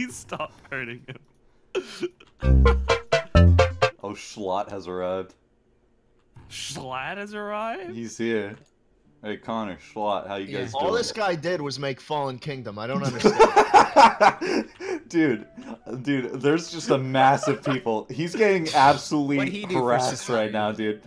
Please stop hurting him. Oh, Schlatt has arrived. Schlatt has arrived? He's here. Hey, Connor, Schlatt, how you Yeah. guys All this guy did was make Fallen Kingdom. I don't understand. dude, dude, there's just a massive people. He's getting absolutely harassed right now, dude.